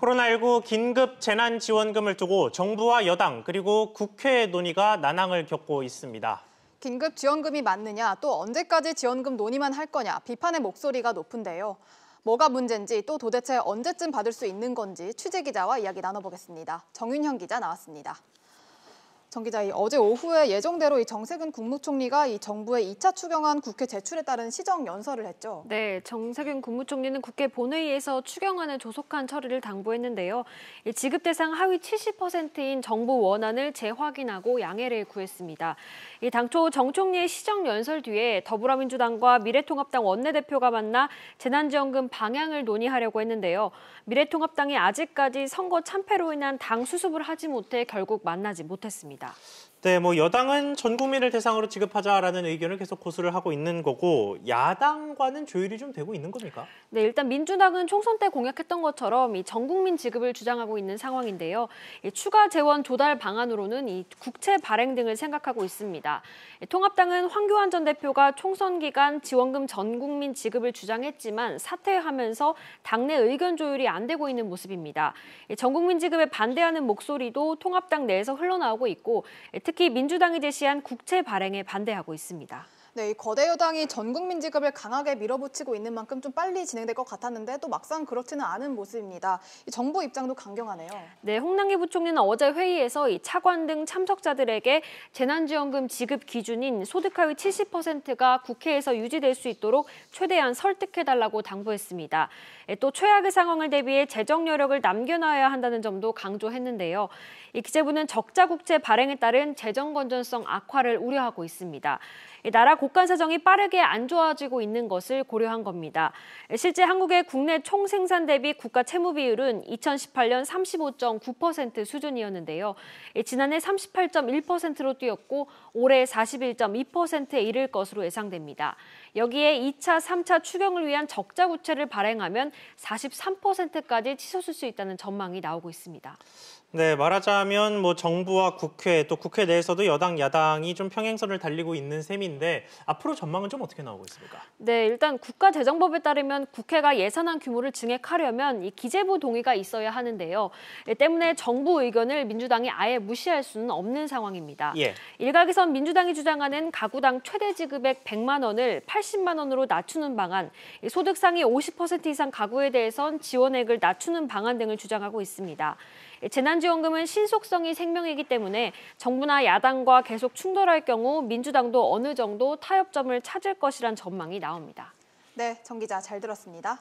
코로나19 긴급 재난지원금을 두고 정부와 여당 그리고 국회 논의가 난항을 겪고 있습니다. 긴급 지원금이 맞느냐, 또 언제까지 지원금 논의만 할 거냐 비판의 목소리가 높은데요. 뭐가 문제인지 또 도대체 언제쯤 받을 수 있는 건지 취재 기자와 이야기 나눠보겠습니다. 정윤형 기자 나왔습니다. 정 기자, 어제 오후에 예정대로 이 정세균 국무총리가 이 정부의 2차 추경안 국회 제출에 따른 시정 연설을 했죠. 네, 정세균 국무총리는 국회 본회의에서 추경안을 조속한 처리를 당부했는데요. 지급 대상 하위 70%인 정부 원안을 재확인하고 양해를 구했습니다. 이 당초 정 총리의 시정 연설 뒤에 더불어민주당과 미래통합당 원내대표가 만나 재난지원금 방향을 논의하려고 했는데요. 미래통합당이 아직까지 선거 참패로 인한 당 수습을 하지 못해 결국 만나지 못했습니다. 있습니다. 네, 뭐 여당은 전 국민을 대상으로 지급하자라는 의견을 계속 고수를 하고 있는 거고 야당과는 조율이 좀 되고 있는 겁니까? 네, 일단 민주당은 총선 때 공약했던 것처럼 이 전 국민 지급을 주장하고 있는 상황인데요. 이 추가 재원 조달 방안으로는 이 국채 발행 등을 생각하고 있습니다. 통합당은 황교안 전 대표가 총선 기간 지원금 전 국민 지급을 주장했지만 사퇴하면서 당내 의견 조율이 안 되고 있는 모습입니다. 전 국민 지급에 반대하는 목소리도 통합당 내에서 흘러나오고 있고 특히 민주당이 제시한 국채 발행에 반대하고 있습니다. 네, 이 거대 여당이 전 국민 지급을 강하게 밀어붙이고 있는 만큼 좀 빨리 진행될 것 같았는데 또 막상 그렇지는 않은 모습입니다. 정부 입장도 강경하네요. 네, 홍남기 부총리는 어제 회의에서 이 차관 등 참석자들에게 재난지원금 지급 기준인 소득 하위 70%가 국회에서 유지될 수 있도록 최대한 설득해달라고 당부했습니다. 예, 또 최악의 상황을 대비해 재정 여력을 남겨놔야 한다는 점도 강조했는데요. 이 기재부는 적자 국채 발행에 따른 재정 건전성 악화를 우려하고 있습니다. 나라 국간 사정이 빠르게 안 좋아지고 있는 것을 고려한 겁니다. 실제 한국의 국내 총 생산 대비 국가 채무 비율은 2018년 35.9% 수준이었는데요. 지난해 38.1%로 뛰었고 올해 41.2%에 이를 것으로 예상됩니다. 여기에 2차, 3차 추경을 위한 적자 국채를 발행하면 43%까지 치솟을 수 있다는 전망이 나오고 있습니다. 네, 말하자면 뭐 정부와 국회 또 국회 내에서도 여당 야당이 좀 평행선을 달리고 있는 셈인데 앞으로 전망은 좀 어떻게 나오고 있습니까? 네, 일단 국가재정법에 따르면 국회가 예산안 규모를 증액하려면 이 기재부 동의가 있어야 하는데요. 이 때문에 정부 의견을 민주당이 아예 무시할 수는 없는 상황입니다. 예. 일각에선 민주당이 주장하는 가구당 최대 지급액 100만 원을 80만 원으로 낮추는 방안, 소득 상위 50% 이상 가구에 대해선 지원액을 낮추는 방안 등을 주장하고 있습니다. 재난지원금은 신속성이 생명이기 때문에 정부나 야당과 계속 충돌할 경우 민주당도 어느 정도 타협점을 찾을 것이란 전망이 나옵니다. 네, 정 기자 잘 들었습니다.